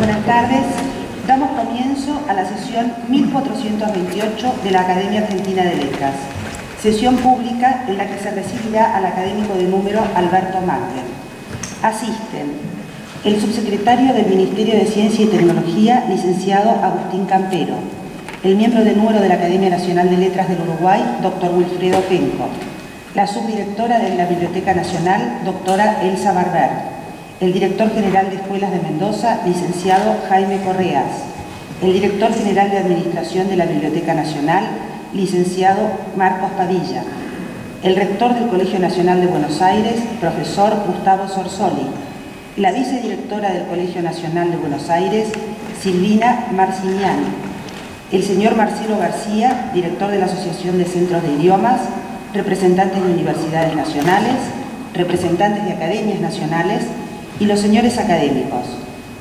Buenas tardes. Damos comienzo a la sesión 1428 de la Academia Argentina de Letras, sesión pública en la que se recibirá al académico de número Alberto Mangel. Asisten el subsecretario del Ministerio de Ciencia y Tecnología, licenciado Agustín Campero, el miembro de número de la Academia Nacional de Letras del Uruguay, doctor Wilfredo Penco, la subdirectora de la Biblioteca Nacional, doctora Elsa Barber, el director general de Escuelas de Mendoza, licenciado Jaime Correas, el director general de Administración de la Biblioteca Nacional, licenciado Marcos Padilla, el rector del Colegio Nacional de Buenos Aires, profesor Gustavo Sorsoli, la vicedirectora del Colegio Nacional de Buenos Aires, Silvina Marciniani, el señor Marcelo García, director de la Asociación de Centros de Idiomas, representantes de universidades nacionales, representantes de academias nacionales y los señores académicos.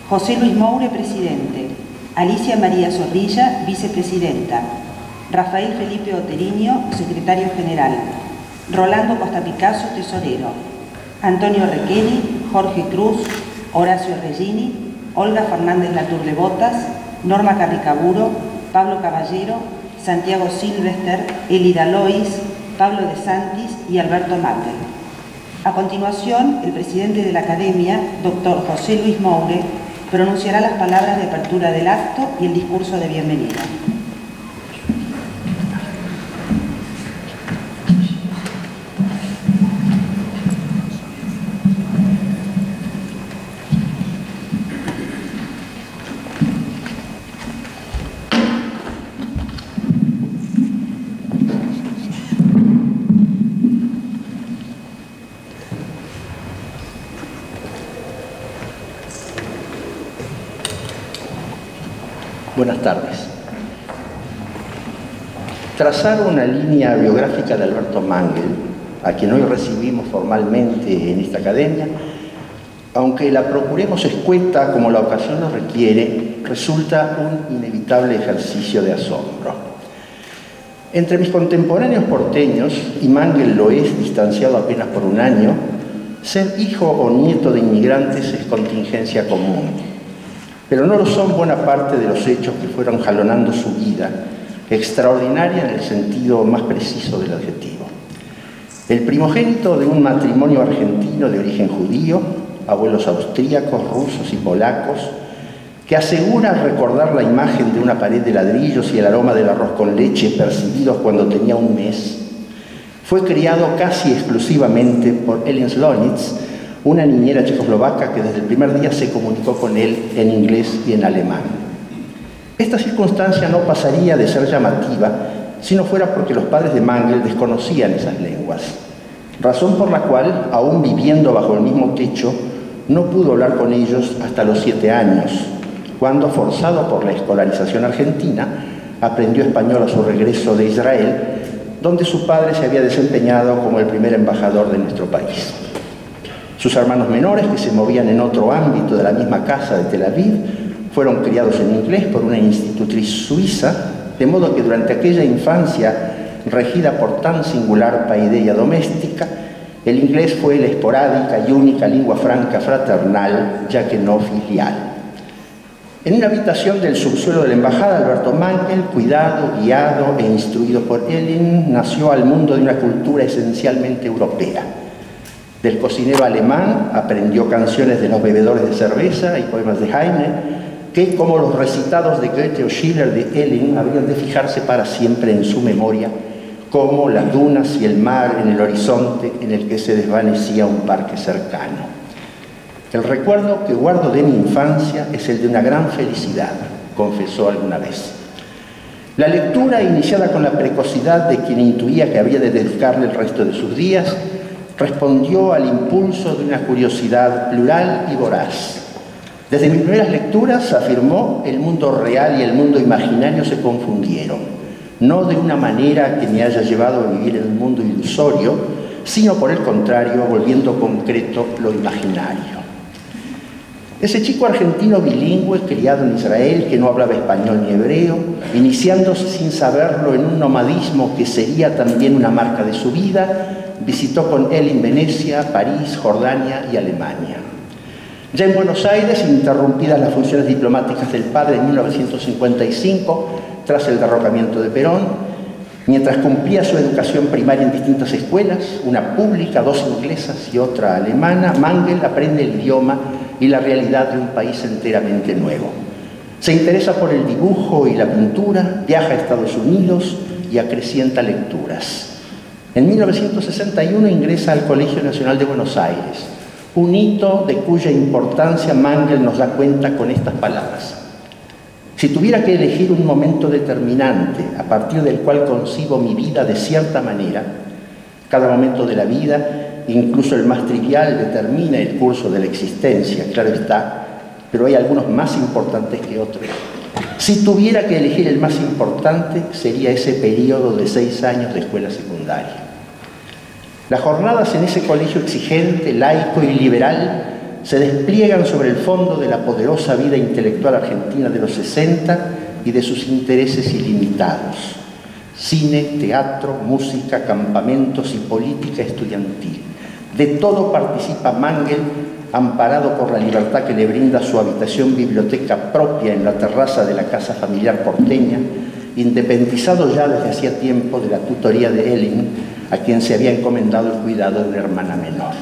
José Luis Moure, presidente. Alicia María Zorrilla, vicepresidenta. Rafael Felipe Oteriño, secretario general. Rolando Costa Picasso, tesorero. Antonio Requeni, Jorge Cruz, Horacio Regini, Olga Fernández Laturle Botas, Norma Carricaburo, Pablo Caballero, Santiago Silvester, Elida Lois, Pablo de Santis y Alberto Mate. A continuación, el presidente de la Academia, doctor José Luis Moure, pronunciará las palabras de apertura del acto y el discurso de bienvenida. Buenas tardes. Trazar una línea biográfica de Alberto Mangel, a quien hoy recibimos formalmente en esta academia, aunque la procuremos escueta como la ocasión nos requiere, resulta un inevitable ejercicio de asombro. Entre mis contemporáneos porteños, y Mangel lo es distanciado apenas por un año, ser hijo o nieto de inmigrantes es contingencia común pero no lo son buena parte de los hechos que fueron jalonando su vida, extraordinaria en el sentido más preciso del adjetivo. El primogénito de un matrimonio argentino de origen judío, abuelos austríacos, rusos y polacos, que asegura recordar la imagen de una pared de ladrillos y el aroma del arroz con leche percibidos cuando tenía un mes, fue criado casi exclusivamente por Ellen Slonitz, una niñera checoslovaca que desde el primer día se comunicó con él en inglés y en alemán. Esta circunstancia no pasaría de ser llamativa si no fuera porque los padres de Mangel desconocían esas lenguas, razón por la cual, aún viviendo bajo el mismo techo, no pudo hablar con ellos hasta los siete años, cuando, forzado por la escolarización argentina, aprendió español a su regreso de Israel, donde su padre se había desempeñado como el primer embajador de nuestro país. Sus hermanos menores, que se movían en otro ámbito de la misma casa de Tel Aviv, fueron criados en inglés por una institutriz suiza, de modo que durante aquella infancia regida por tan singular paideia doméstica, el inglés fue la esporádica y única lengua franca fraternal, ya que no filial. En una habitación del subsuelo de la embajada, Alberto Mangel, cuidado, guiado e instruido por Ellen, nació al mundo de una cultura esencialmente europea del cocinero alemán aprendió canciones de los bebedores de cerveza y poemas de Heine, que como los recitados de Goethe o Schiller de Ellen habían de fijarse para siempre en su memoria, como las dunas y el mar en el horizonte en el que se desvanecía un parque cercano. El recuerdo que guardo de mi infancia es el de una gran felicidad, confesó alguna vez. La lectura, iniciada con la precocidad de quien intuía que había de dedicarle el resto de sus días, respondió al impulso de una curiosidad plural y voraz. Desde mis primeras lecturas, afirmó, el mundo real y el mundo imaginario se confundieron, no de una manera que me haya llevado a vivir en un mundo ilusorio, sino por el contrario, volviendo concreto lo imaginario. Ese chico argentino bilingüe, criado en Israel, que no hablaba español ni hebreo, iniciándose sin saberlo en un nomadismo que sería también una marca de su vida, visitó con él en Venecia, París, Jordania y Alemania. Ya en Buenos Aires, interrumpidas las funciones diplomáticas del padre en 1955, tras el derrocamiento de Perón, mientras cumplía su educación primaria en distintas escuelas, una pública, dos inglesas y otra alemana, Mangel aprende el idioma y la realidad de un país enteramente nuevo. Se interesa por el dibujo y la pintura, viaja a Estados Unidos y acrecienta lecturas. En 1961 ingresa al Colegio Nacional de Buenos Aires, un hito de cuya importancia Mangel nos da cuenta con estas palabras. Si tuviera que elegir un momento determinante a partir del cual concibo mi vida de cierta manera, cada momento de la vida, incluso el más trivial, determina el curso de la existencia, claro está, pero hay algunos más importantes que otros. Si tuviera que elegir el más importante, sería ese periodo de seis años de escuela secundaria. Las jornadas en ese colegio exigente, laico y liberal se despliegan sobre el fondo de la poderosa vida intelectual argentina de los 60 y de sus intereses ilimitados. Cine, teatro, música, campamentos y política estudiantil. De todo participa Mangel amparado por la libertad que le brinda su habitación biblioteca propia en la terraza de la casa familiar porteña, independizado ya desde hacía tiempo de la tutoría de Ellen, a quien se había encomendado el cuidado de una hermana menor.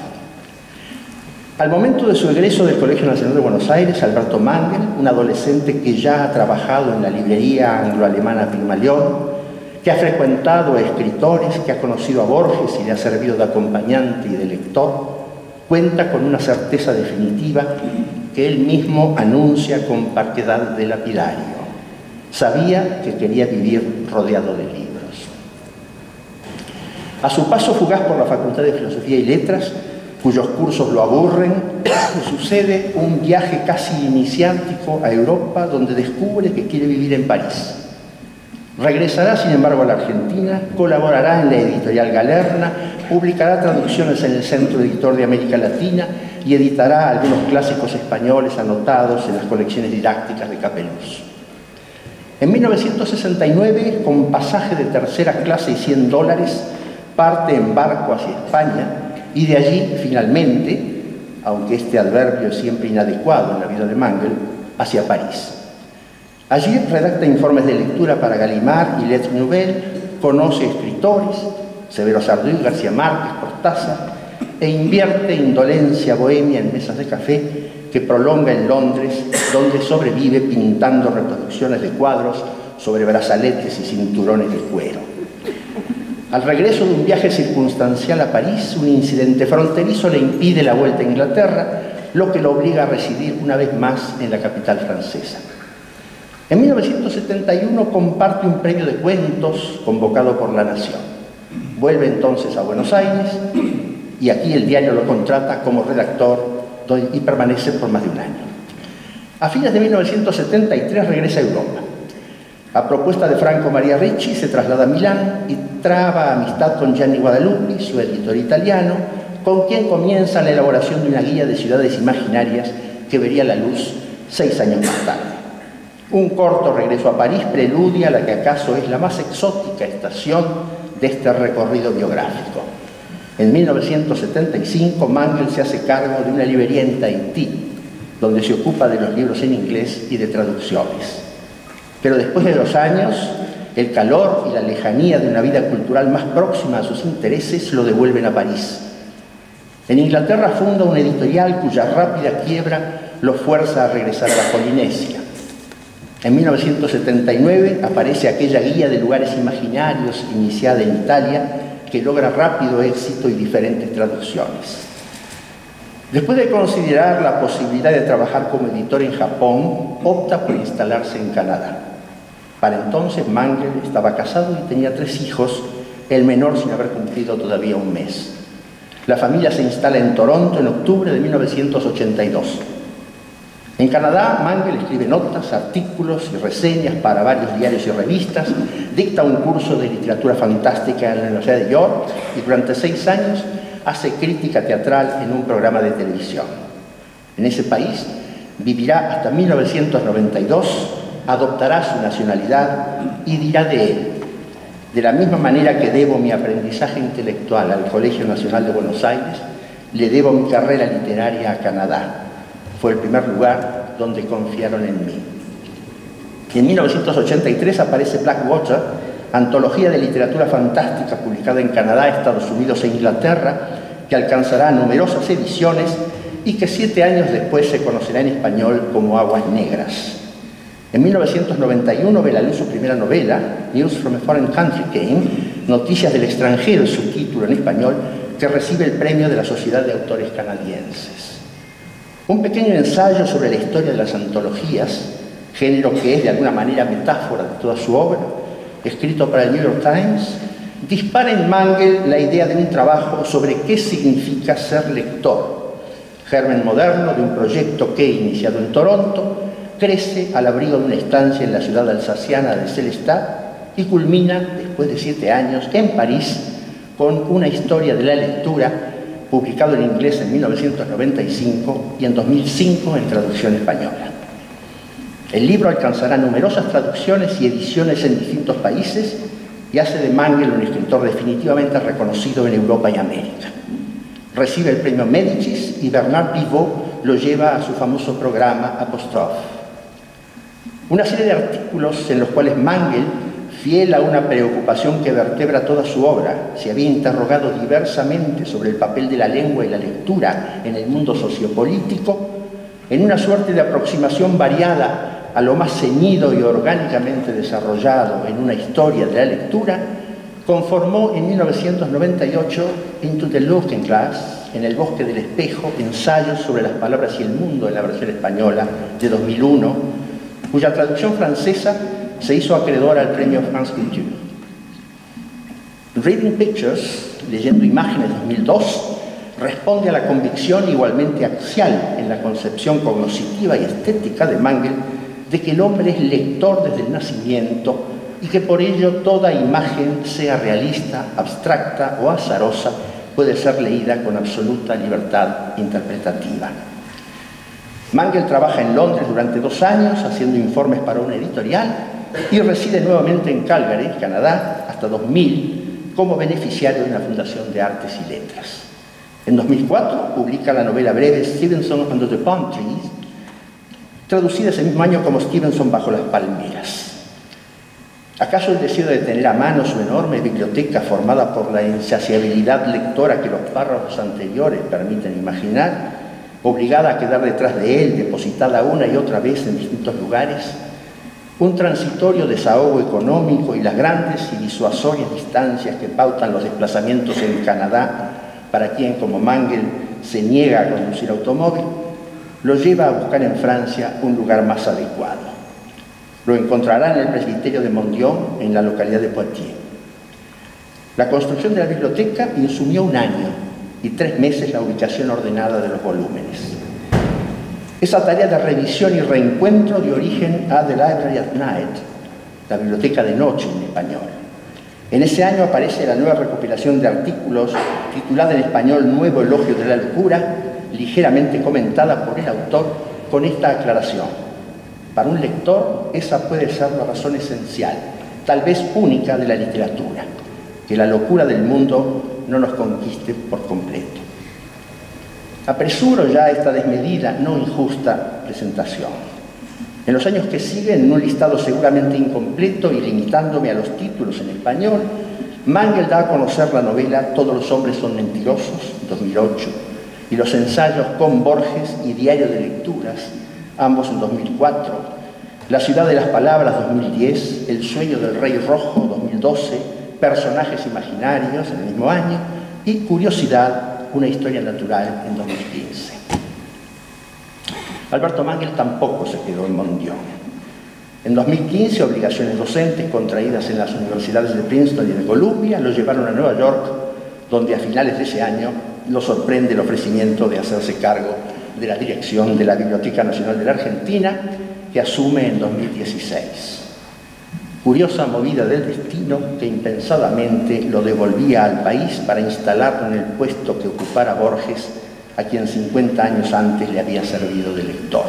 Al momento de su egreso del Colegio Nacional de Buenos Aires, Alberto Mangel, un adolescente que ya ha trabajado en la librería anglo-alemana Pigmalión, que ha frecuentado a escritores, que ha conocido a Borges y le ha servido de acompañante y de lector, cuenta con una certeza definitiva que él mismo anuncia con parquedad de lapidario. Sabía que quería vivir rodeado de libros. A su paso fugaz por la Facultad de Filosofía y Letras, cuyos cursos lo aburren, sucede un viaje casi iniciático a Europa donde descubre que quiere vivir en París. Regresará, sin embargo, a la Argentina, colaborará en la editorial Galerna, publicará traducciones en el Centro Editor de América Latina y editará algunos clásicos españoles anotados en las colecciones didácticas de Capeluz. En 1969, con pasaje de tercera clase y 100 dólares, parte en barco hacia España y de allí, finalmente, aunque este adverbio es siempre inadecuado en la vida de Mangel, hacia París. Allí redacta informes de lectura para Gallimard y Lettres Nouvelles, conoce escritores, Severo Sarduy, García Márquez, Cortázar, e invierte indolencia bohemia en mesas de café que prolonga en Londres, donde sobrevive pintando reproducciones de cuadros sobre brazaletes y cinturones de cuero. Al regreso de un viaje circunstancial a París, un incidente fronterizo le impide la vuelta a Inglaterra, lo que lo obliga a residir una vez más en la capital francesa. En 1971 comparte un premio de cuentos convocado por La Nación. Vuelve entonces a Buenos Aires y aquí el diario lo contrata como redactor y permanece por más de un año. A fines de 1973 regresa a Europa. A propuesta de Franco María Ricci se traslada a Milán y traba amistad con Gianni Guadalupi, su editor italiano, con quien comienza la elaboración de una guía de ciudades imaginarias que vería la luz seis años más tarde. Un corto regreso a París preludia la que acaso es la más exótica estación de este recorrido biográfico. En 1975 Mangel se hace cargo de una librería en Tahití, donde se ocupa de los libros en inglés y de traducciones. Pero después de los años, el calor y la lejanía de una vida cultural más próxima a sus intereses lo devuelven a París. En Inglaterra funda una editorial cuya rápida quiebra lo fuerza a regresar a la Polinesia. En 1979 aparece aquella guía de lugares imaginarios iniciada en Italia que logra rápido éxito y diferentes traducciones. Después de considerar la posibilidad de trabajar como editor en Japón, opta por instalarse en Canadá. Para entonces Mangel estaba casado y tenía tres hijos, el menor sin haber cumplido todavía un mes. La familia se instala en Toronto en octubre de 1982. En Canadá, Mangel escribe notas, artículos y reseñas para varios diarios y revistas, dicta un curso de literatura fantástica en la Universidad de York y durante seis años hace crítica teatral en un programa de televisión. En ese país vivirá hasta 1992, adoptará su nacionalidad y dirá de él, de la misma manera que debo mi aprendizaje intelectual al Colegio Nacional de Buenos Aires, le debo mi carrera literaria a Canadá Fue el primer lugar donde confiaron en mí. En 1983 aparece Blackwater, antología de literatura fantástica publicada en Canadá, Estados Unidos e Inglaterra, que alcanzará numerosas ediciones y que siete años después se conocerá en español como Aguas Negras. En 1991 ve la luz su primera novela, News from a Foreign Country Came, Noticias del extranjero, su título en español, que recibe el premio de la Sociedad de Autores Canadienses. Un pequeño ensayo sobre la historia de las antologías, género que es de alguna manera metáfora de toda su obra, escrito para el New York Times, dispara en Mangel la idea de un trabajo sobre qué significa ser lector, germen moderno de un proyecto que, iniciado en Toronto, crece al abrigo de una estancia en la ciudad alsaciana de Celestat y culmina, después de siete años, en París, con una historia de la lectura, publicado en inglés en 1995 y en 2005 en traducción española. El libro alcanzará numerosas traducciones y ediciones en distintos países y hace de Mangel un escritor definitivamente reconocido en Europa y América. Recibe el premio Médicis y Bernard Pivot lo lleva a su famoso programa Apostrophe. Una serie de artículos en los cuales Mangel, fiel a una preocupación que vertebra toda su obra, se había interrogado diversamente sobre el papel de la lengua y la lectura en el mundo sociopolítico, en una suerte de aproximación variada a lo más ceñido y orgánicamente desarrollado en una historia de la lectura, conformó en 1998 Into the Looking Glass, en el bosque del espejo, ensayos sobre las palabras y el mundo en la versión española de 2001, cuya traducción francesa se hizo acreedora al premio France Culture. Reading Pictures, leyendo imágenes 2002, responde a la convicción igualmente axial en la concepción cognoscitiva y estética de Mangel de que el hombre es lector desde el nacimiento y que por ello toda imagen, sea realista, abstracta o azarosa, puede ser leída con absoluta libertad interpretativa. Mangel trabaja en Londres durante dos años haciendo informes para una editorial y reside nuevamente en Calgary, Canadá, hasta 2000 como beneficiario de una fundación de artes y letras. En 2004 publica la novela breve Stevenson Under the Palm Trees, traducida ese mismo año como Stevenson bajo las palmeras. ¿Acaso el deseo de tener a mano su enorme biblioteca formada por la insaciabilidad lectora que los párrafos anteriores permiten imaginar obligada a quedar detrás de él, depositada una y otra vez en distintos lugares, un transitorio desahogo económico y las grandes y disuasorias distancias que pautan los desplazamientos en Canadá para quien, como Mangel, se niega a conducir automóvil, lo lleva a buscar en Francia un lugar más adecuado. Lo encontrará en el presbiterio de Mondion, en la localidad de Poitiers. La construcción de la biblioteca insumió un año y tres meses la ubicación ordenada de los volúmenes. Esa tarea de revisión y reencuentro dio origen a The Library at Night, la biblioteca de noche en español. En ese año aparece la nueva recopilación de artículos titulada en español Nuevo Elogio de la Locura, ligeramente comentada por el autor con esta aclaración. Para un lector esa puede ser la razón esencial, tal vez única de la literatura, que la locura del mundo no nos conquiste por completo. Apresuro ya esta desmedida, no injusta presentación. En los años que siguen, en un listado seguramente incompleto y limitándome a los títulos en español, Mangel da a conocer la novela Todos los hombres son mentirosos, 2008, y los ensayos con Borges y Diario de Lecturas, ambos en 2004, La ciudad de las palabras, 2010, El sueño del rey rojo, 2012, Personajes imaginarios en el mismo año y Curiosidad, una historia natural en 2015. Alberto Mangel tampoco se quedó en Mondión. En 2015, obligaciones docentes contraídas en las universidades de Princeton y de Columbia lo llevaron a Nueva York, donde a finales de ese año lo sorprende el ofrecimiento de hacerse cargo de la dirección de la Biblioteca Nacional de la Argentina, que asume en 2016 curiosa movida del destino que impensadamente lo devolvía al país para instalarlo en el puesto que ocupara Borges, a quien 50 años antes le había servido de lector.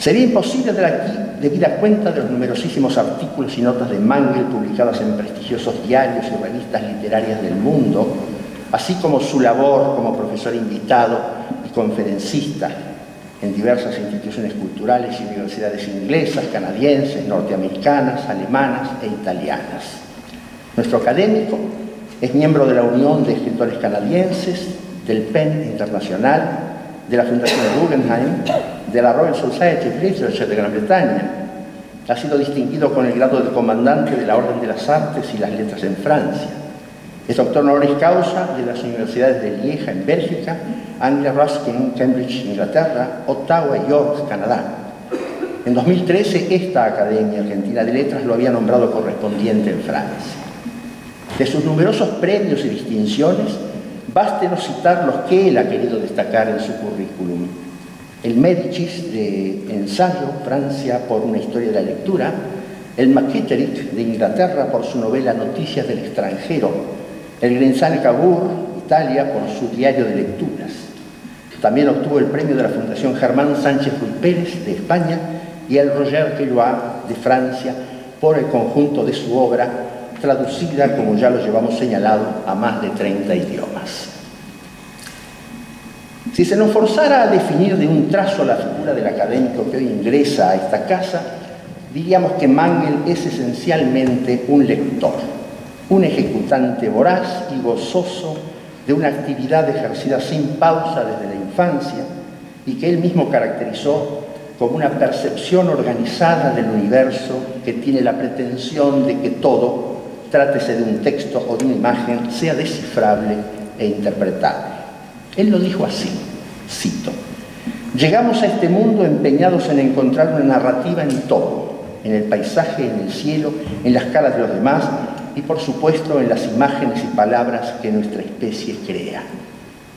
Sería imposible dar aquí debida cuenta de los numerosísimos artículos y notas de Mangel publicadas en prestigiosos diarios y revistas literarias del mundo, así como su labor como profesor invitado y conferencista en diversas instituciones culturales y universidades inglesas, canadienses, norteamericanas, alemanas e italianas. Nuestro académico es miembro de la Unión de Escritores Canadienses, del PEN Internacional, de la Fundación Guggenheim, de la Royal Society of Literature de Gran Bretaña. Ha sido distinguido con el grado de comandante de la Orden de las Artes y las Letras en Francia. Es doctor honoris causa de las universidades de Lieja en Bélgica, Anglia Ruskin, Cambridge, Inglaterra, Ottawa y York, Canadá. En 2013, esta Academia Argentina de Letras lo había nombrado correspondiente en Francia. De sus numerosos premios y distinciones, bástenos citar los que él ha querido destacar en su currículum. El Medicis de Ensayo, Francia, por una historia de la lectura, el McKitterick de Inglaterra por su novela Noticias del extranjero, el Grenzane Cavour, Italia, por su diario de lecturas. También obtuvo el premio de la Fundación Germán Sánchez Ruiz Pérez de España y el Roger Quelois de Francia por el conjunto de su obra traducida, como ya lo llevamos señalado, a más de 30 idiomas. Si se nos forzara a definir de un trazo la figura del académico que hoy ingresa a esta casa, diríamos que Mangel es esencialmente un lector, un ejecutante voraz y gozoso de una actividad ejercida sin pausa desde la infancia y que él mismo caracterizó como una percepción organizada del universo que tiene la pretensión de que todo trátese de un texto o de una imagen, sea descifrable e interpretable. Él lo dijo así, cito, llegamos a este mundo empeñados en encontrar una narrativa en todo, en el paisaje, en el cielo, en las caras de los demás y por supuesto en las imágenes y palabras que nuestra especie crea.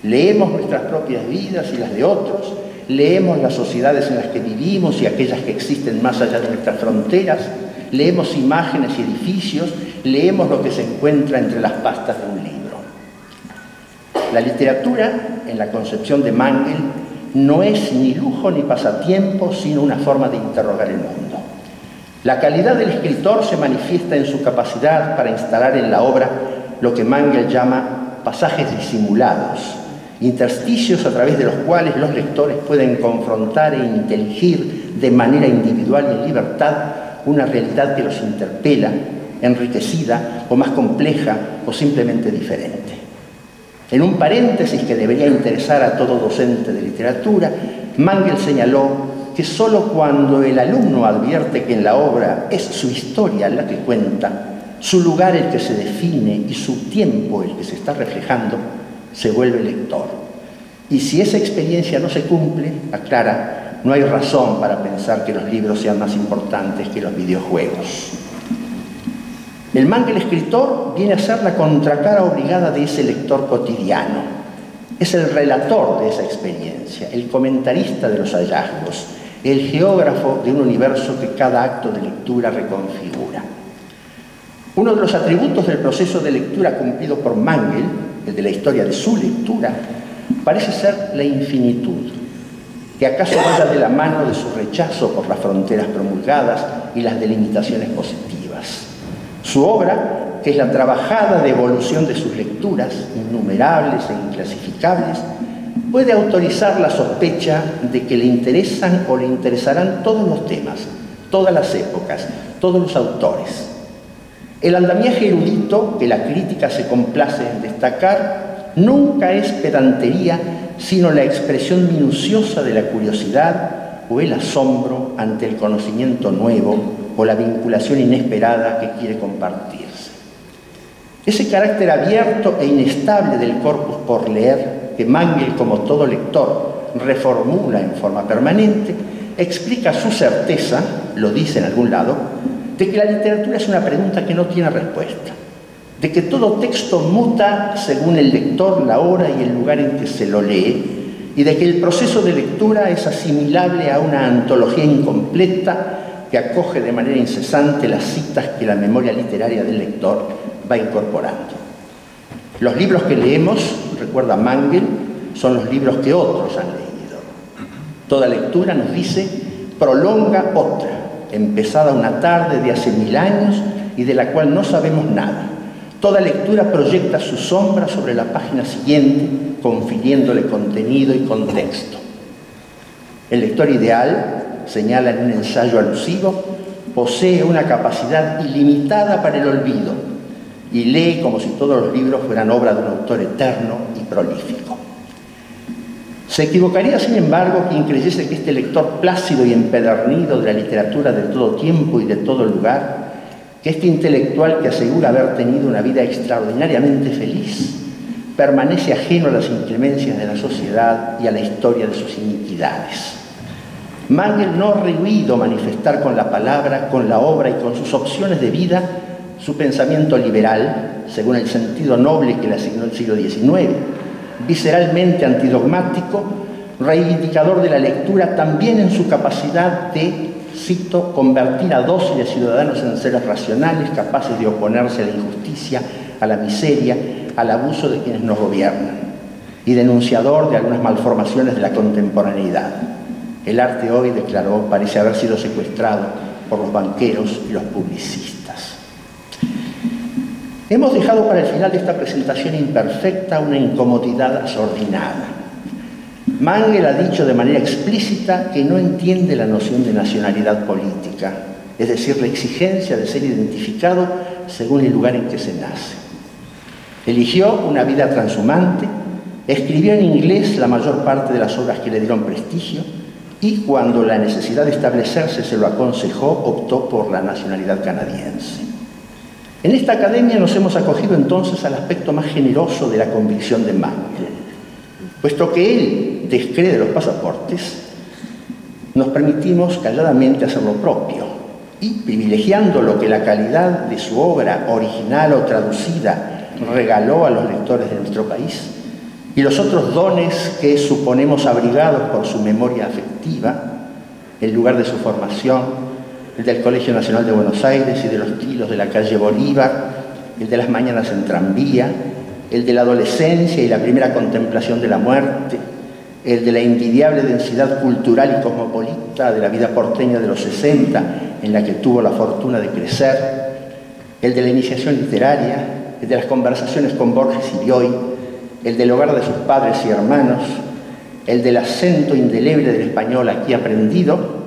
Leemos nuestras propias vidas y las de otros, leemos las sociedades en las que vivimos y aquellas que existen más allá de nuestras fronteras, leemos imágenes y edificios, leemos lo que se encuentra entre las pastas de un libro. La literatura, en la concepción de Mangel, no es ni lujo ni pasatiempo, sino una forma de interrogar el mundo. La calidad del escritor se manifiesta en su capacidad para instalar en la obra lo que Mangel llama pasajes disimulados, intersticios a través de los cuales los lectores pueden confrontar e inteligir de manera individual y en libertad una realidad que los interpela, enriquecida o más compleja o simplemente diferente. En un paréntesis que debería interesar a todo docente de literatura, Mangel señaló que sólo cuando el alumno advierte que en la obra es su historia la que cuenta, su lugar el que se define y su tiempo el que se está reflejando, se vuelve lector. Y si esa experiencia no se cumple, aclara, no hay razón para pensar que los libros sean más importantes que los videojuegos. El manga el escritor viene a ser la contracara obligada de ese lector cotidiano. Es el relator de esa experiencia, el comentarista de los hallazgos, el geógrafo de un universo que cada acto de lectura reconfigura. Uno de los atributos del proceso de lectura cumplido por Mangel, el de la historia de su lectura, parece ser la infinitud, que acaso vaya de la mano de su rechazo por las fronteras promulgadas y las delimitaciones positivas. Su obra, que es la trabajada de evolución de sus lecturas, innumerables e inclasificables, puede autorizar la sospecha de que le interesan o le interesarán todos los temas, todas las épocas, todos los autores. El andamiaje erudito que la crítica se complace en destacar nunca es pedantería sino la expresión minuciosa de la curiosidad o el asombro ante el conocimiento nuevo o la vinculación inesperada que quiere compartirse. Ese carácter abierto e inestable del corpus por leer, que Mangel, como todo lector, reformula en forma permanente, explica su certeza, lo dice en algún lado, de que la literatura es una pregunta que no tiene respuesta de que todo texto muta según el lector, la hora y el lugar en que se lo lee, y de que el proceso de lectura es asimilable a una antología incompleta que acoge de manera incesante las citas que la memoria literaria del lector va incorporando. Los libros que leemos, recuerda Mangel, son los libros que otros han leído. Toda lectura nos dice, prolonga otra, empezada una tarde de hace mil años y de la cual no sabemos nada Toda lectura proyecta su sombra sobre la página siguiente, confiriéndole contenido y contexto. El lector ideal, señala en un ensayo alusivo, posee una capacidad ilimitada para el olvido y lee como si todos los libros fueran obra de un autor eterno y prolífico. Se equivocaría, sin embargo, quien creyese que este lector plácido y empedernido de la literatura de todo tiempo y de todo lugar que este intelectual que asegura haber tenido una vida extraordinariamente feliz permanece ajeno a las inclemencias de la sociedad y a la historia de sus iniquidades. Mangel no ha rehuido manifestar con la palabra, con la obra y con sus opciones de vida su pensamiento liberal, según el sentido noble que le asignó el siglo XIX, visceralmente antidogmático, reivindicador de la lectura también en su capacidad de cito, convertir a dóciles ciudadanos en seres racionales capaces de oponerse a la injusticia, a la miseria, al abuso de quienes nos gobiernan, y denunciador de algunas malformaciones de la contemporaneidad. El arte hoy, declaró, parece haber sido secuestrado por los banqueros y los publicistas. Hemos dejado para el final de esta presentación imperfecta una incomodidad asordinada Mangel ha dicho de manera explícita que no entiende la noción de nacionalidad política, es decir, la exigencia de ser identificado según el lugar en que se nace. Eligió una vida transhumante, escribió en inglés la mayor parte de las obras que le dieron prestigio y cuando la necesidad de establecerse se lo aconsejó, optó por la nacionalidad canadiense. En esta academia nos hemos acogido entonces al aspecto más generoso de la convicción de Mangel Puesto que él descree los pasaportes, nos permitimos calladamente hacer lo propio y privilegiando lo que la calidad de su obra original o traducida regaló a los lectores de nuestro país y los otros dones que suponemos abrigados por su memoria afectiva, el lugar de su formación, el del Colegio Nacional de Buenos Aires y de los tilos de la calle Bolívar, el de las mañanas en tranvía, el de la adolescencia y la primera contemplación de la muerte, el de la envidiable densidad cultural y cosmopolita de la vida porteña de los 60, en la que tuvo la fortuna de crecer, el de la iniciación literaria, el de las conversaciones con Borges y Bioy, el del hogar de sus padres y hermanos, el del acento indeleble del español aquí aprendido,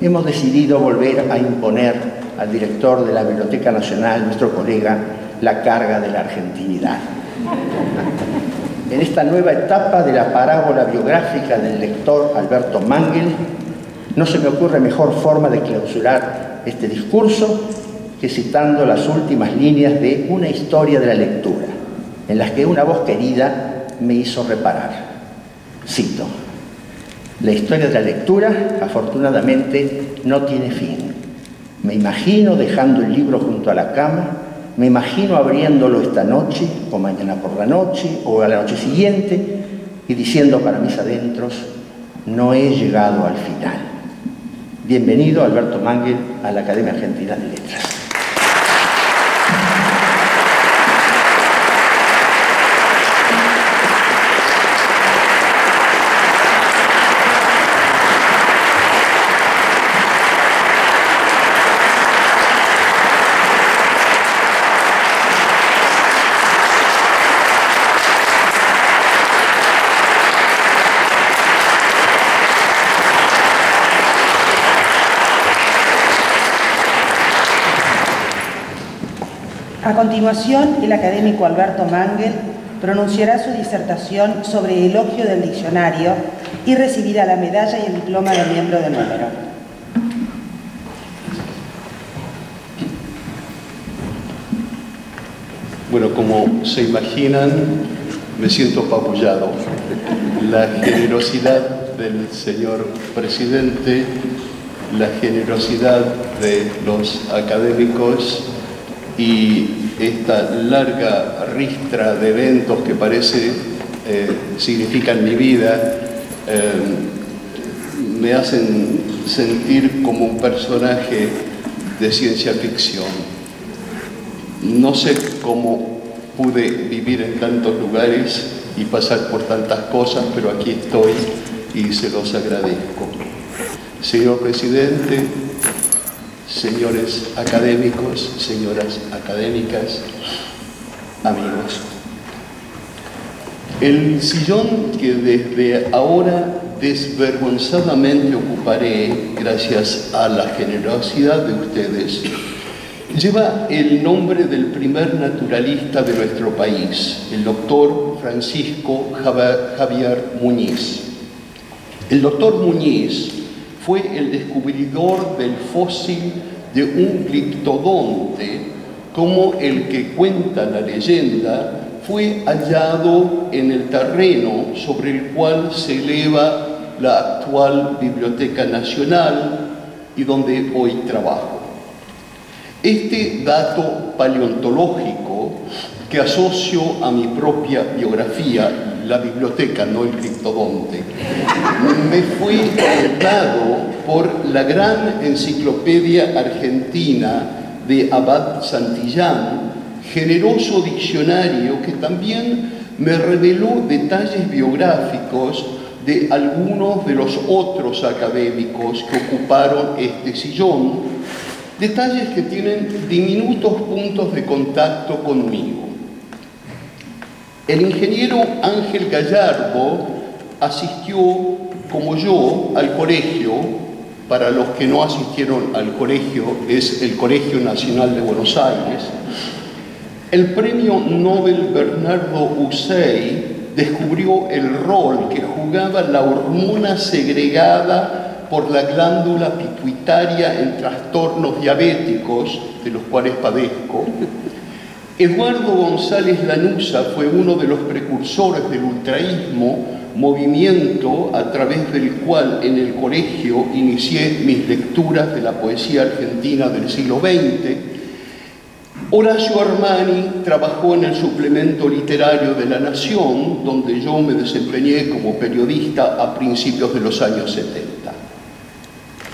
hemos decidido volver a imponer al director de la Biblioteca Nacional, nuestro colega, la carga de la argentinidad. En esta nueva etapa de la parábola biográfica del lector Alberto Mangel, no se me ocurre mejor forma de clausurar este discurso que citando las últimas líneas de Una historia de la lectura, en las que una voz querida me hizo reparar. Cito, la historia de la lectura, afortunadamente, no tiene fin. Me imagino dejando el libro junto a la cama me imagino abriéndolo esta noche, o mañana por la noche, o a la noche siguiente, y diciendo para mis adentros, no he llegado al final. Bienvenido Alberto Mangel a la Academia Argentina de Letras. Continuación, el académico Alberto Mangel pronunciará su disertación sobre elogio del diccionario y recibirá la medalla y el diploma de miembro de número. Bueno, como se imaginan, me siento apabullado. La generosidad del señor presidente, la generosidad de los académicos y esta larga ristra de eventos que parece eh, significan mi vida, eh, me hacen sentir como un personaje de ciencia ficción. No sé cómo pude vivir en tantos lugares y pasar por tantas cosas, pero aquí estoy y se los agradezco. Señor Presidente, señores académicos, señoras académicas, amigos. El sillón que desde ahora desvergonzadamente ocuparé, gracias a la generosidad de ustedes, lleva el nombre del primer naturalista de nuestro país, el doctor Francisco Javier Muñiz. El doctor Muñiz fue el descubridor del fósil de un gliptodonte, como el que cuenta la leyenda fue hallado en el terreno sobre el cual se eleva la actual Biblioteca Nacional y donde hoy trabajo. Este dato paleontológico que asocio a mi propia biografía, la biblioteca, no el criptodonte, me fue dado por la gran enciclopedia argentina de Abad Santillán, generoso diccionario que también me reveló detalles biográficos de algunos de los otros académicos que ocuparon este sillón, detalles que tienen diminutos puntos de contacto conmigo. El ingeniero Ángel Gallardo asistió, como yo, al colegio, para los que no asistieron al colegio, es el Colegio Nacional de Buenos Aires. El premio Nobel Bernardo Usey descubrió el rol que jugaba la hormona segregada por la glándula pituitaria en trastornos diabéticos, de los cuales padezco, Eduardo González Lanusa fue uno de los precursores del ultraísmo, movimiento a través del cual en el colegio inicié mis lecturas de la poesía argentina del siglo XX. Horacio Armani trabajó en el suplemento literario de La Nación, donde yo me desempeñé como periodista a principios de los años 70.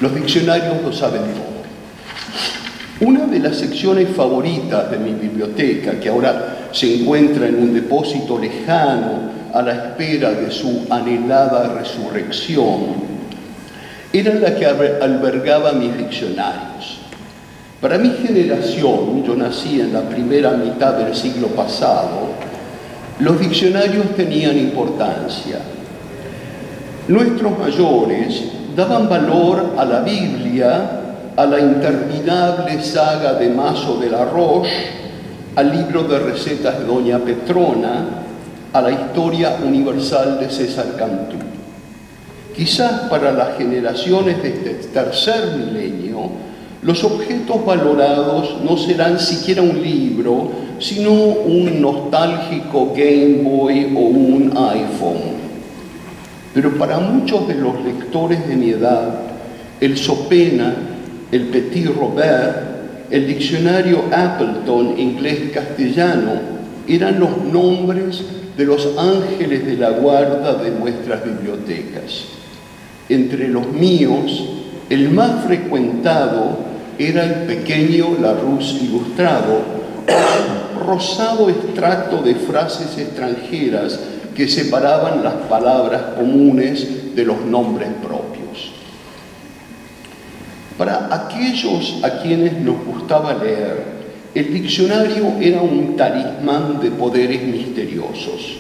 Los diccionarios lo saben todo. Una de las secciones favoritas de mi biblioteca, que ahora se encuentra en un depósito lejano a la espera de su anhelada resurrección, era la que albergaba mis diccionarios. Para mi generación, yo nací en la primera mitad del siglo pasado, los diccionarios tenían importancia. Nuestros mayores daban valor a la Biblia a la interminable saga de Mazo de la Roche, al libro de recetas de Doña Petrona, a la historia universal de César Cantú. Quizás para las generaciones de este tercer milenio, los objetos valorados no serán siquiera un libro, sino un nostálgico Game Boy o un iPhone. Pero para muchos de los lectores de mi edad, el Sopena el Petit Robert, el diccionario Appleton inglés-castellano, eran los nombres de los ángeles de la guarda de nuestras bibliotecas. Entre los míos, el más frecuentado era el pequeño Larousse ilustrado, rosado extracto de frases extranjeras que separaban las palabras comunes de los nombres propios. Para aquellos a quienes nos gustaba leer, el diccionario era un talismán de poderes misteriosos.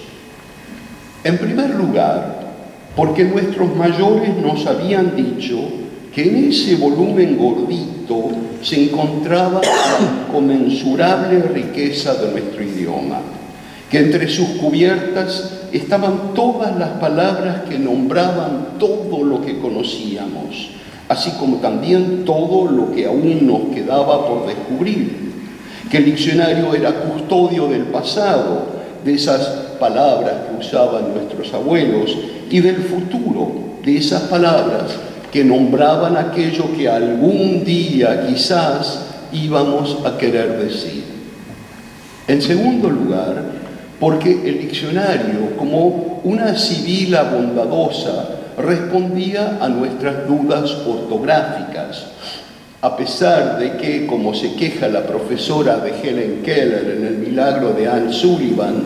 En primer lugar, porque nuestros mayores nos habían dicho que en ese volumen gordito se encontraba la inconmensurable riqueza de nuestro idioma, que entre sus cubiertas estaban todas las palabras que nombraban todo lo que conocíamos así como también todo lo que aún nos quedaba por descubrir, que el diccionario era custodio del pasado, de esas palabras que usaban nuestros abuelos, y del futuro, de esas palabras que nombraban aquello que algún día quizás íbamos a querer decir. En segundo lugar, porque el diccionario, como una sibila bondadosa, respondía a nuestras dudas ortográficas, a pesar de que, como se queja la profesora de Helen Keller en El milagro de Anne Sullivan,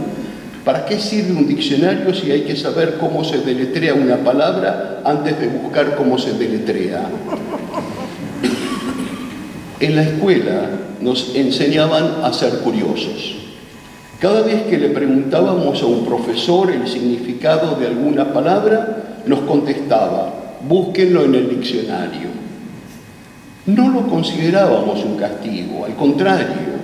¿para qué sirve un diccionario si hay que saber cómo se deletrea una palabra antes de buscar cómo se deletrea? En la escuela nos enseñaban a ser curiosos. Cada vez que le preguntábamos a un profesor el significado de alguna palabra, nos contestaba, búsquenlo en el diccionario. No lo considerábamos un castigo, al contrario,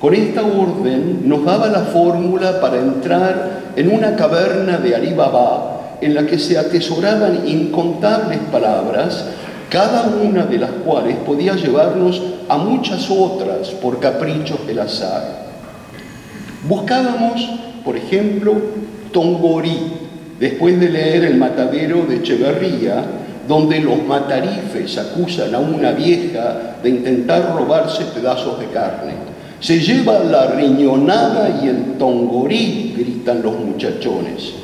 con esta orden nos daba la fórmula para entrar en una caverna de Alibaba en la que se atesoraban incontables palabras, cada una de las cuales podía llevarnos a muchas otras por caprichos del azar. Buscábamos, por ejemplo, Tongorí, después de leer El matadero de Echeverría, donde los matarifes acusan a una vieja de intentar robarse pedazos de carne. Se lleva la riñonada y el tongorí, gritan los muchachones.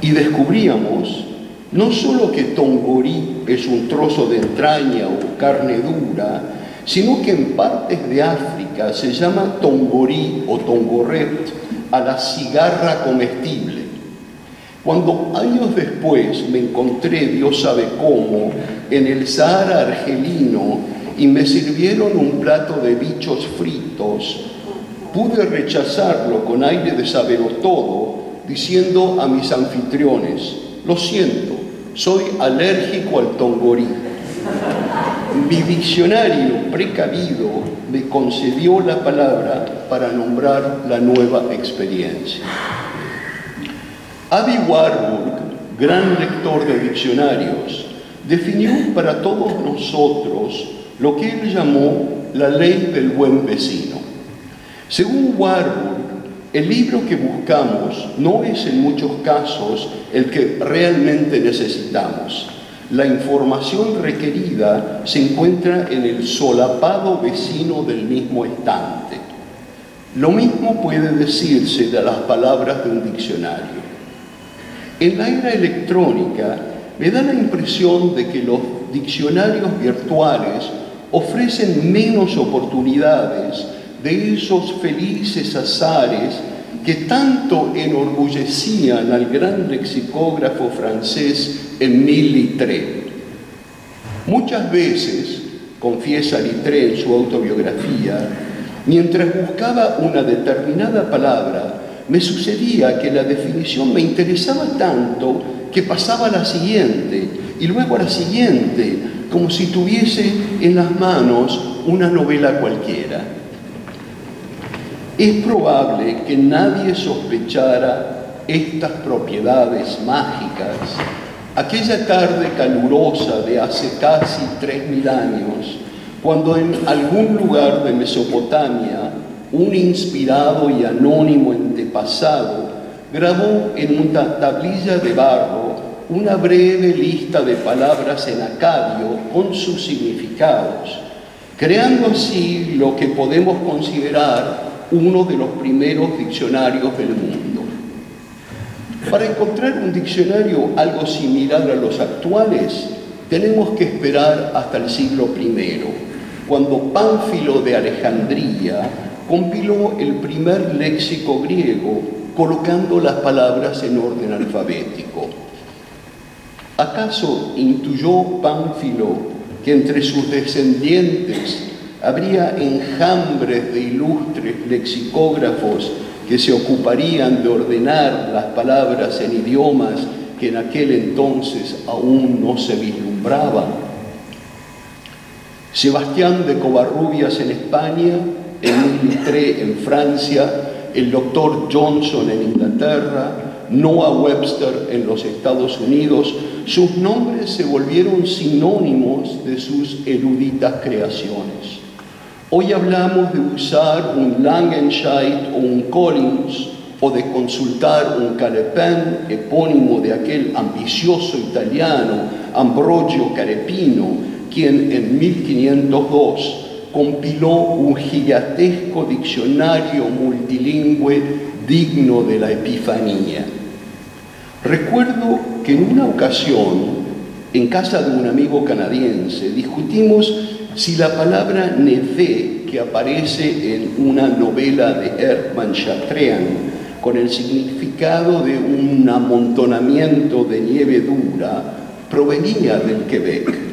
Y descubríamos no solo que tongorí es un trozo de entraña o carne dura, sino que en partes de África se llama tongorí o tongorret a la cigarra comestible. Cuando años después me encontré, Dios sabe cómo, en el Sahara argelino, y me sirvieron un plato de bichos fritos, pude rechazarlo con aire de saberlo todo, diciendo a mis anfitriones, lo siento, soy alérgico al tongorí. Mi diccionario precavido me concedió la palabra para nombrar la nueva experiencia. Abby Warburg, gran lector de diccionarios, definió para todos nosotros lo que él llamó la ley del buen vecino. Según Warburg, el libro que buscamos no es en muchos casos el que realmente necesitamos. La información requerida se encuentra en el solapado vecino del mismo estante. Lo mismo puede decirse de las palabras de un diccionario. En la era electrónica me da la impresión de que los diccionarios virtuales ofrecen menos oportunidades de esos felices azares que tanto enorgullecían al gran lexicógrafo francés Émile Littré. Muchas veces, confiesa Littré en su autobiografía, mientras buscaba una determinada palabra, me sucedía que la definición me interesaba tanto que pasaba a la siguiente y luego a la siguiente, como si tuviese en las manos una novela cualquiera. Es probable que nadie sospechara estas propiedades mágicas aquella tarde calurosa de hace casi tres mil años, cuando en algún lugar de Mesopotamia un inspirado y anónimo antepasado grabó en una tablilla de barro una breve lista de palabras en acadio con sus significados, creando así lo que podemos considerar uno de los primeros diccionarios del mundo. Para encontrar un diccionario algo similar a los actuales, tenemos que esperar hasta el siglo I, cuando Pánfilo de Alejandría compiló el primer léxico griego colocando las palabras en orden alfabético. ¿Acaso intuyó Pánfilo que entre sus descendientes habría enjambres de ilustres lexicógrafos que se ocuparían de ordenar las palabras en idiomas que en aquel entonces aún no se vislumbraban? Sebastián de Covarrubias en España, Emile en Francia, el doctor Johnson en Inglaterra, Noah Webster en los Estados Unidos, sus nombres se volvieron sinónimos de sus eruditas creaciones. Hoy hablamos de usar un Langenscheidt o un Collins o de consultar un Calepin, epónimo de aquel ambicioso italiano Ambrogio Carepino, quien en 1502 compiló un gigantesco diccionario multilingüe digno de la Epifanía. Recuerdo que en una ocasión, en casa de un amigo canadiense, discutimos si la palabra neve, que aparece en una novela de Hermann Chatrian, con el significado de un amontonamiento de nieve dura, provenía del Quebec.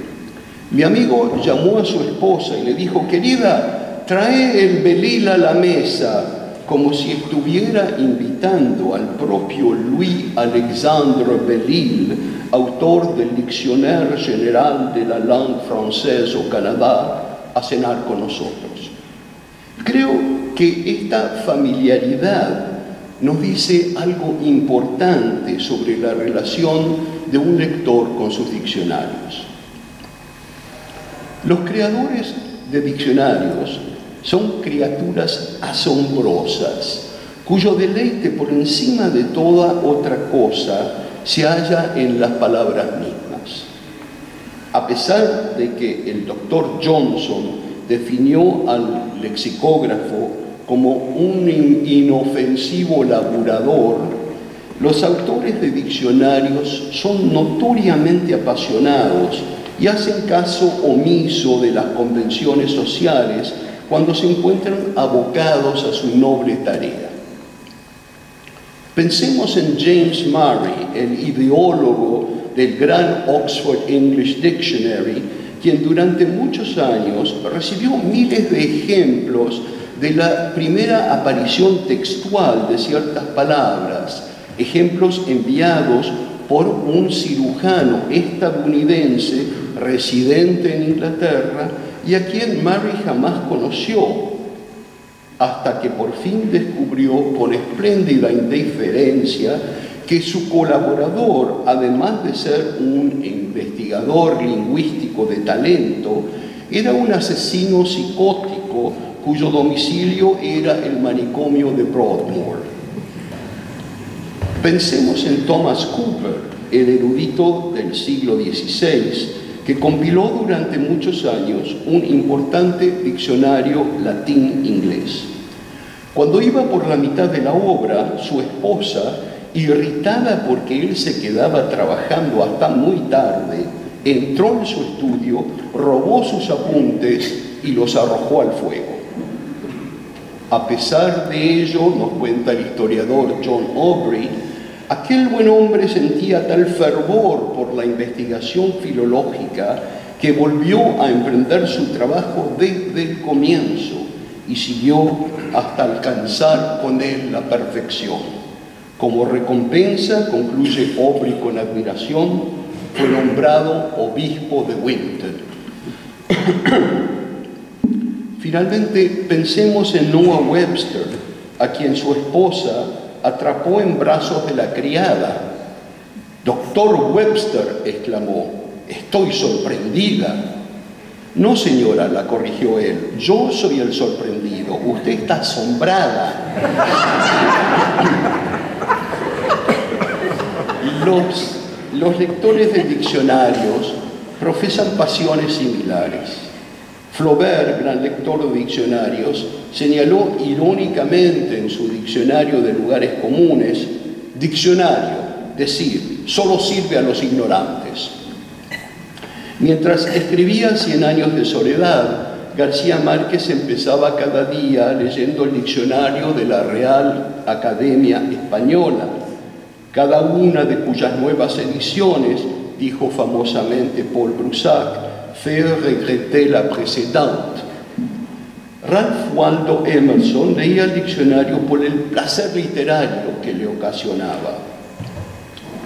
Mi amigo llamó a su esposa y le dijo, querida, trae el belil a la mesa, como si estuviera invitando al propio Louis-Alexandre Bellil, autor del Dictionnaire General de la Langue Française au Canadá, a cenar con nosotros. Creo que esta familiaridad nos dice algo importante sobre la relación de un lector con sus diccionarios. Los creadores de diccionarios son criaturas asombrosas, cuyo deleite por encima de toda otra cosa se halla en las palabras mismas. A pesar de que el doctor Johnson definió al lexicógrafo como un inofensivo laburador, los autores de diccionarios son notoriamente apasionados y hacen caso omiso de las convenciones sociales cuando se encuentran abocados a su noble tarea. Pensemos en James Murray, el ideólogo del gran Oxford English Dictionary, quien durante muchos años recibió miles de ejemplos de la primera aparición textual de ciertas palabras, ejemplos enviados por un cirujano estadounidense residente en Inglaterra y a quien Murray jamás conoció, hasta que por fin descubrió con espléndida indiferencia que su colaborador, además de ser un investigador lingüístico de talento, era un asesino psicótico cuyo domicilio era el manicomio de Broadmoor. Pensemos en Thomas Cooper, el erudito del siglo XVI, que compiló durante muchos años un importante diccionario latín-inglés. Cuando iba por la mitad de la obra, su esposa, irritada porque él se quedaba trabajando hasta muy tarde, entró en su estudio, robó sus apuntes y los arrojó al fuego. A pesar de ello, nos cuenta el historiador John Aubrey, Aquel buen hombre sentía tal fervor por la investigación filológica que volvió a emprender su trabajo desde el comienzo y siguió hasta alcanzar con él la perfección. Como recompensa, concluye Aubrey con admiración, fue nombrado obispo de Winter. Finalmente, pensemos en Noah Webster, a quien su esposa atrapó en brazos de la criada. Doctor Webster, exclamó, estoy sorprendida. No, señora, la corrigió él, yo soy el sorprendido, usted está asombrada. Los, los lectores de diccionarios profesan pasiones similares. Flaubert, gran lector de diccionarios, señaló irónicamente en su diccionario de lugares comunes, diccionario, decir, solo sirve a los ignorantes. Mientras escribía Cien años de soledad, García Márquez empezaba cada día leyendo el diccionario de la Real Academia Española, cada una de cuyas nuevas ediciones, dijo famosamente Paul Broussac, faire regretter la précédente. Ralph Waldo Emerson leía el diccionario por el placer literario que le ocasionaba.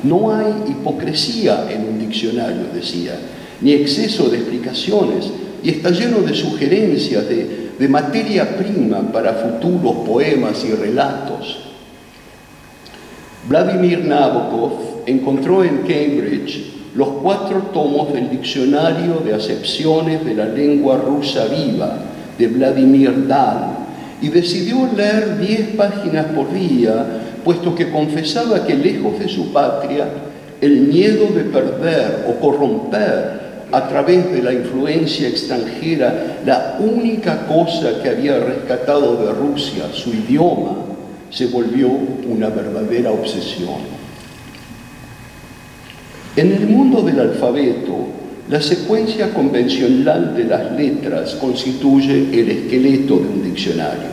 No hay hipocresía en un diccionario, decía, ni exceso de explicaciones, y está lleno de sugerencias, de, de materia prima para futuros poemas y relatos. Vladimir Nabokov encontró en Cambridge los cuatro tomos del Diccionario de Acepciones de la Lengua Rusa Viva de Vladimir Dal y decidió leer diez páginas por día, puesto que confesaba que lejos de su patria el miedo de perder o corromper a través de la influencia extranjera la única cosa que había rescatado de Rusia, su idioma, se volvió una verdadera obsesión. En el mundo del alfabeto, la secuencia convencional de las letras constituye el esqueleto de un diccionario.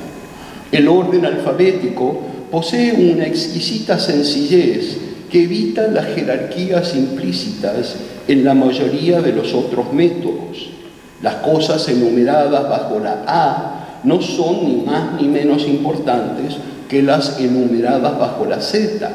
El orden alfabético posee una exquisita sencillez que evita las jerarquías implícitas en la mayoría de los otros métodos. Las cosas enumeradas bajo la A no son ni más ni menos importantes que las enumeradas bajo la Z,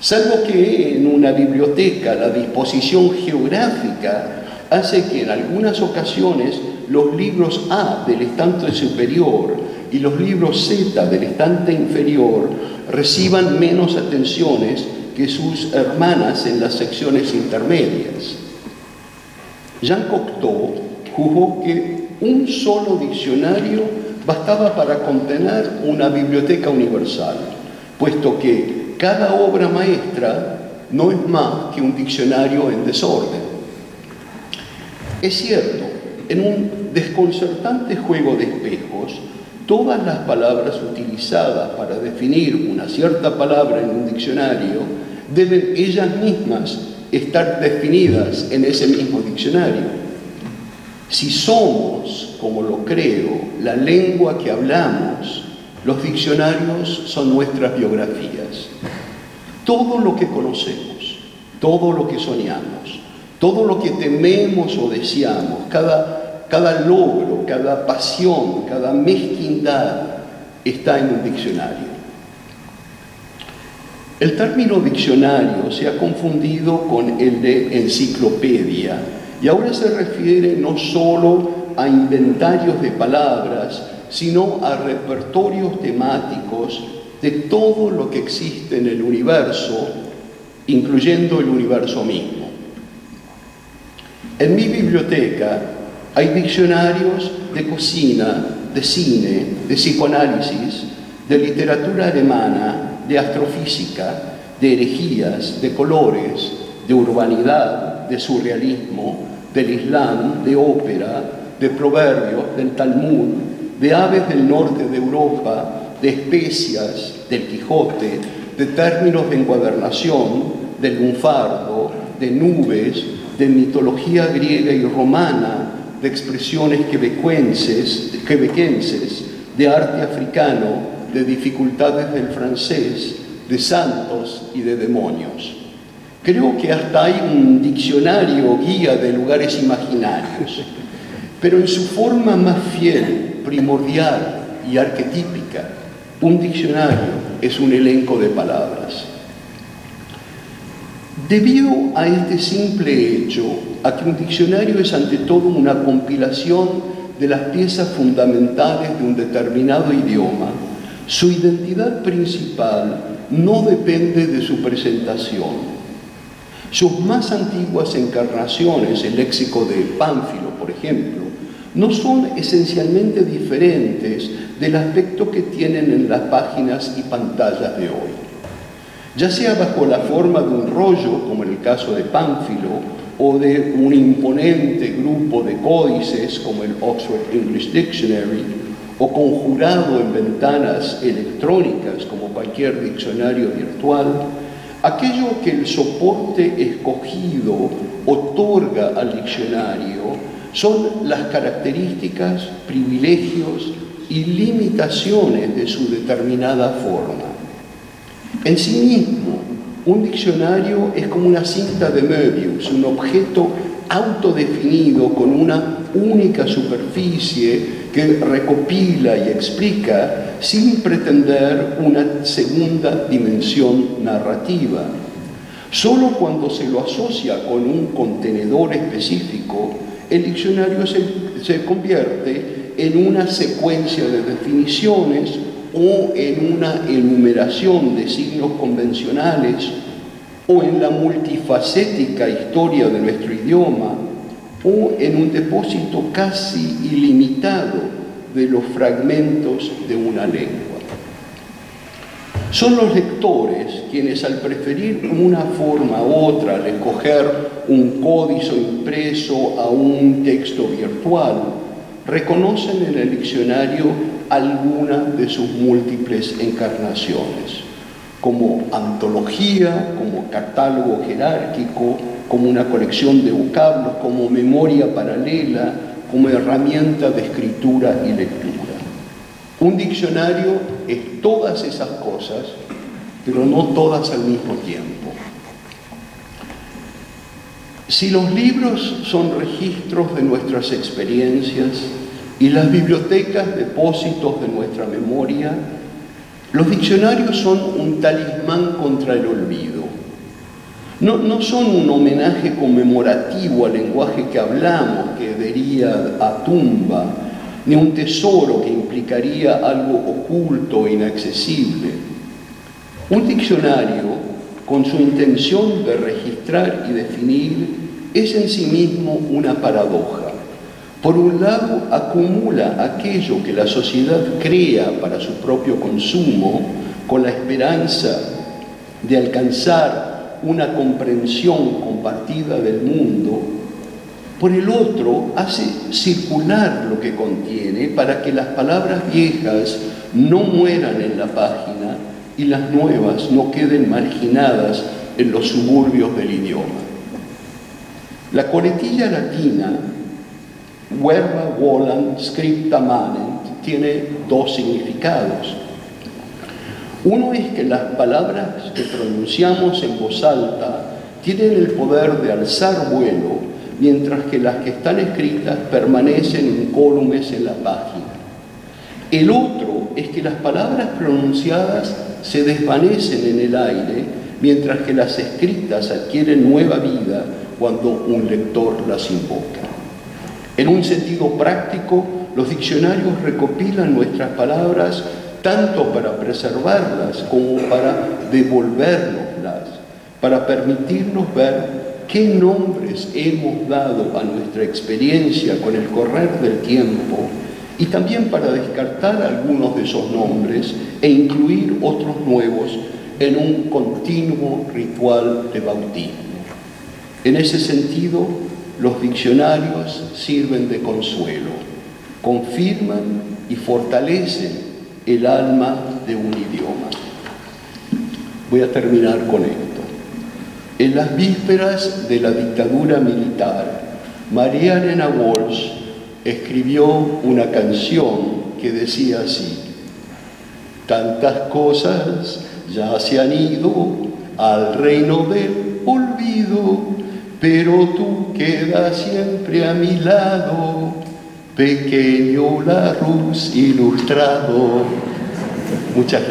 salvo que en una biblioteca la disposición geográfica hace que en algunas ocasiones los libros A del estante superior y los libros Z del estante inferior reciban menos atenciones que sus hermanas en las secciones intermedias. Jean Cocteau juzgó que un solo diccionario bastaba para contener una biblioteca universal, puesto que cada obra maestra no es más que un diccionario en desorden. Es cierto, en un desconcertante juego de espejos, todas las palabras utilizadas para definir una cierta palabra en un diccionario deben ellas mismas estar definidas en ese mismo diccionario. Si somos, como lo creo, la lengua que hablamos, los diccionarios son nuestras biografías. Todo lo que conocemos, todo lo que soñamos, todo lo que tememos o deseamos, cada, cada logro, cada pasión, cada mezquindad está en un diccionario. El término diccionario se ha confundido con el de enciclopedia y ahora se refiere no solo a inventarios de palabras, sino a repertorios temáticos de todo lo que existe en el universo, incluyendo el universo mismo. En mi biblioteca hay diccionarios de cocina, de cine, de psicoanálisis, de literatura alemana, de astrofísica, de herejías, de colores, de urbanidad, de surrealismo, del Islam, de ópera, de proverbios, del Talmud, de aves del norte de Europa, de especias, del Quijote, de términos de encuadernación, del lunfardo, de nubes, de mitología griega y romana, de expresiones quebecuenses, quebequenses, de arte africano, de dificultades del francés, de santos y de demonios. Creo que hasta hay un diccionario guía de lugares imaginarios, pero en su forma más fiel, primordial y arquetípica, un diccionario es un elenco de palabras. Debido a este simple hecho, a que un diccionario es ante todo una compilación de las piezas fundamentales de un determinado idioma, su identidad principal no depende de su presentación, sus más antiguas encarnaciones, el léxico de Pánfilo, por ejemplo, no son esencialmente diferentes del aspecto que tienen en las páginas y pantallas de hoy. Ya sea bajo la forma de un rollo, como en el caso de Pánfilo, o de un imponente grupo de códices, como el Oxford English Dictionary, o conjurado en ventanas electrónicas, como cualquier diccionario virtual, aquello que el soporte escogido otorga al diccionario son las características, privilegios y limitaciones de su determinada forma. En sí mismo, un diccionario es como una cinta de Möbius, un objeto autodefinido con una única superficie que recopila y explica sin pretender una segunda dimensión narrativa. Solo cuando se lo asocia con un contenedor específico, el diccionario se, convierte en una secuencia de definiciones o en una enumeración de signos convencionales o en la multifacética historia de nuestro idioma o en un depósito casi ilimitado de los fragmentos de una lengua. Son los lectores quienes al preferir una forma u otra, al escoger un códice impreso a un texto virtual, reconocen en el diccionario alguna de sus múltiples encarnaciones, como antología, como catálogo jerárquico, como una colección de vocablos, como memoria paralela, como herramienta de escritura y lectura. Un diccionario es todas esas cosas, pero no todas al mismo tiempo. Si los libros son registros de nuestras experiencias, y las bibliotecas depósitos de nuestra memoria, los diccionarios son un talismán contra el olvido. No, no, son un homenaje conmemorativo al lenguaje que hablamos, que vería a tumba, ni un tesoro que implicaría algo oculto e inaccesible. Un diccionario, con su intención de registrar y definir, es en sí mismo una paradoja. Por un lado, acumula aquello que la sociedad crea para su propio consumo con la esperanza de alcanzar una comprensión compartida del mundo. Por el otro, hace circular lo que contiene para que las palabras viejas no mueran en la página y las nuevas no queden marginadas en los suburbios del idioma. La coletilla latina Verba volant scripta manent tiene dos significados. Uno es que las palabras que pronunciamos en voz alta tienen el poder de alzar vuelo, mientras que las que están escritas permanecen incólumes en la página. El otro es que las palabras pronunciadas se desvanecen en el aire, mientras que las escritas adquieren nueva vida cuando un lector las invoca. En un sentido práctico, los diccionarios recopilan nuestras palabras tanto para preservarlas como para devolvernoslas, para permitirnos ver qué nombres hemos dado a nuestra experiencia con el correr del tiempo y también para descartar algunos de esos nombres e incluir otros nuevos en un continuo ritual de bautismo. En ese sentido, los diccionarios sirven de consuelo, confirman y fortalecen el alma de un idioma. Voy a terminar con esto. En las vísperas de la dictadura militar, María Elena Walsh escribió una canción que decía así, tantas cosas ya se han ido al reino del olvido, pero tú quedas siempre a mi lado, pequeño Larus ilustrado. Muchas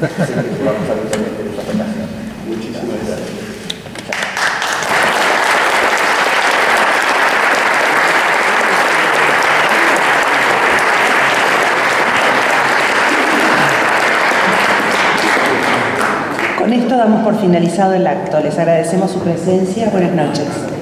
gracias. Con esto damos por finalizado el acto. Les agradecemos su presencia. Buenas noches.